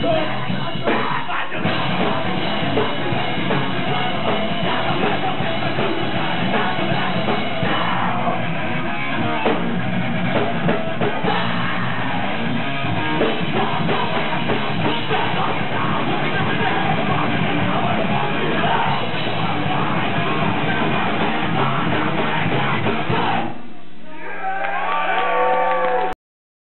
Deus.